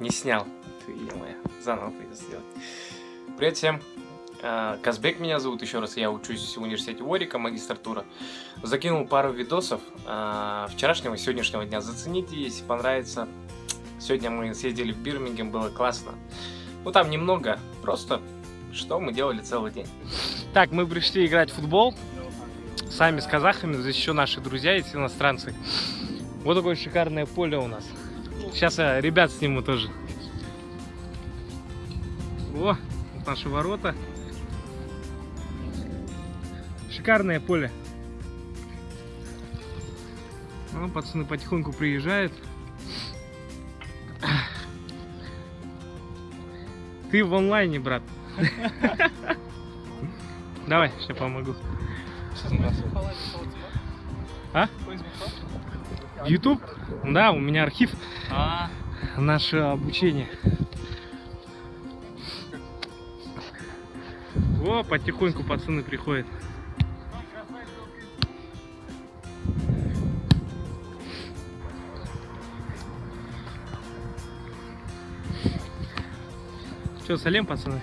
не снял. Ты, моя, заново придется сделать. Привет всем. А, Казбек меня зовут, еще раз я учусь в университете Ворика, магистратура. Закинул пару видосов а, вчерашнего и сегодняшнего дня. Зацените, если понравится. Сегодня мы съездили в Бирмингем, было классно. Ну там немного, просто что мы делали целый день. Так, мы пришли играть в футбол. Сами с казахами, здесь еще наши друзья есть иностранцы. Вот такое шикарное поле у нас. Сейчас я ребят сниму тоже. О, вот наши ворота. Шикарное поле. Ну, пацаны потихоньку приезжают. Ты в онлайне, брат. Давай, сейчас помогу. А? YouTube? Да, у меня архив. А, Наше обучение. О, потихоньку пацаны приходят. Че, салем, пацаны?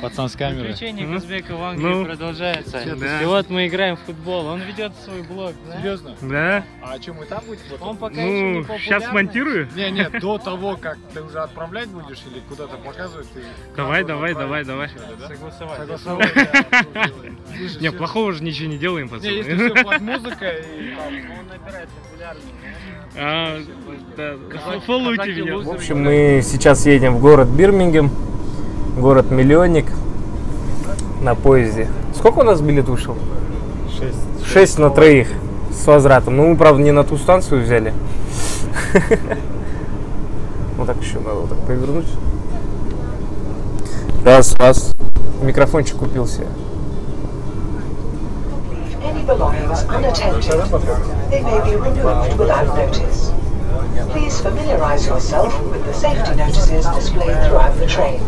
Пацан с камеры. Приключения Ну, Казбека в Англии ну, продолжаются. да. И вот мы играем в футбол. Он ведет свой блог. да? Серьезно? Да? А что, мы там будем? потом? Он пока еще не Ну, популярный. сейчас монтирую. Не, не, до того, как ты уже отправлять будешь или куда-то показывать, ты... Давай, давай, давай, давай. да? Согласовать. Согласовать, Не, плохого же ничего не делаем, Не, если пацаны. все под музыка и там, Он набирает популярность. А, казаки меня. В общем, мы сейчас едем в город Бирмингем, город-миллионник на поезде. Сколько у нас билет вышел? Шесть. Шесть на троих с возвратом. Ну, мы, правда, не на ту станцию взяли. Вот так еще надо вот так повернуть. Раз, раз. Микрофончик купил себе. Any belongings unattended, they may be removed without notice. Please familiarize yourself with the safety notices displayed throughout the train.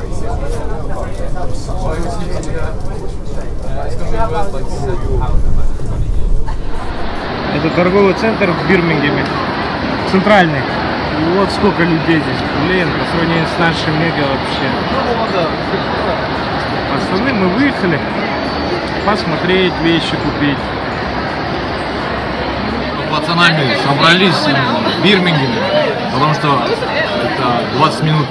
Это торговый центр в Бирмингеме. Центральный. И вот сколько людей здесь. Блин, по сравнению с нашим мега вообще. Пацаны, мы выехали посмотреть, вещи купить. Пацанами собрались в Бирмингеме, потому что это 20 минут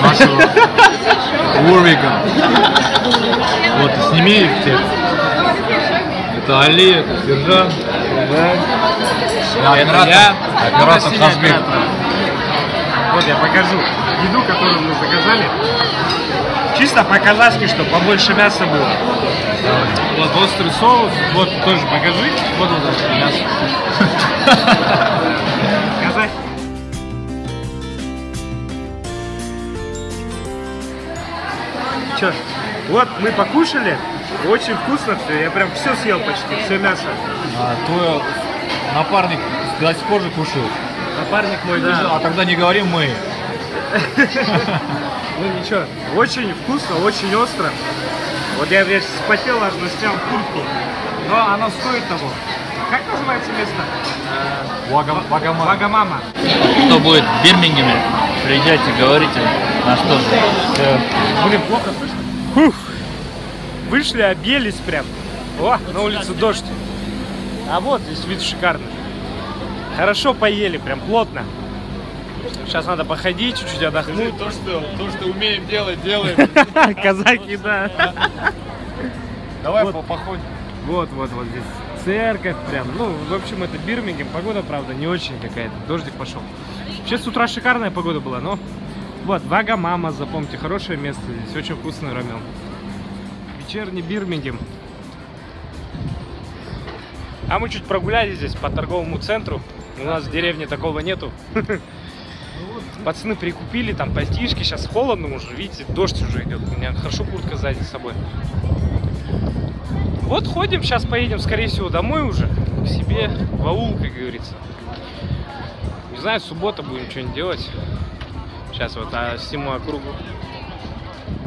нашего Уорвика. Вот, сними их всех. Это Али, это Сержант, и оператор, оператор Хазбек. Вот я покажу еду, которую мы заказали. Чисто по-казахски, чтобы побольше мяса было. Вот острый соус, вот тоже покажи. Вот вот это мясо. Казахи. Чё, вот мы покушали, очень вкусно все, я прям все съел почти, все мясо. А, твой напарник до сих пор же кушает. Напарник мой, А тогда не говорим мы. Ну ничего, очень вкусно, очень остро. Вот я весь спотел, аж снял куртку. Но оно стоит того. Как называется место? Вагам, Вагама. Вагамама. Кто будет в Бирмингеме, приезжайте, говорите, на что же. Блин, плохо слышно. Фух. Вышли, объелись прям. О, на улице дождь. А вот здесь вид шикарный. Хорошо поели, прям плотно. Сейчас надо походить, чуть-чуть отдохнуть. То, что, то, что умеем делать, делаем. Казаки, да. Давай Вот. по походим. Вот, вот, вот здесь церковь прям. Ну, в общем, это Бирмингем. Погода, правда, не очень какая-то. Дождик пошел. Вообще с утра шикарная погода была, но... Вот, Вагамама, запомните, хорошее место здесь. Очень вкусный рамен. Вечерний Бирмингем. А мы чуть прогулялись здесь по торговому центру. У нас в деревне такого нету. Пацаны прикупили там пальтишки. Сейчас холодно уже, видите, дождь уже идет. У меня хорошо куртка сзади с собой. Вот ходим, сейчас поедем, скорее всего, домой уже, к себе, в аул, как говорится. Не знаю, суббота будем что-нибудь делать. Сейчас вот а, сниму округу.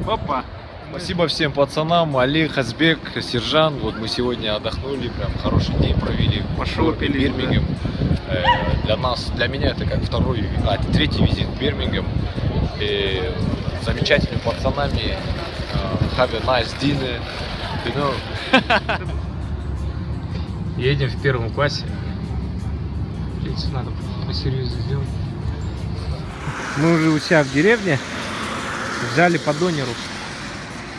Опа. Спасибо всем пацанам, Али, Хазбек, Сержант. Вот мы сегодня отдохнули, прям хороший день провели. Пошопили, Бирмингем. Э, для нас, для меня это как второй, а, третий визит в Бирмингем. И замечательными пацанами. Have a nice dinner. You know, Едем в первом классе. Здесь надо посерьезнее сделать. Мы уже у себя в деревне. Взяли по донеру.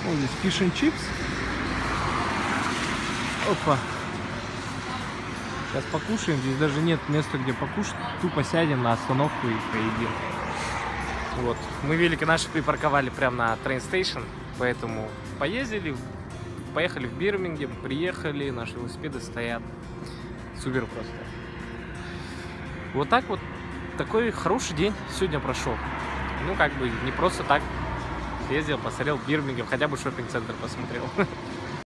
Вот здесь fish and chips. Опа. Сейчас покушаем. Здесь даже нет места, где покушать. Тупо сядем на остановку и поедим. Вот. Мы велики наши припарковали прямо на train station. Поэтому поездили, поехали в Бирмингем, приехали, наши велосипеды стоят. Супер просто. Вот так вот, такой хороший день сегодня прошел. Ну, как бы, не просто так. Ездил, посмотрел Бирмингем, хотя бы шопинг центр посмотрел.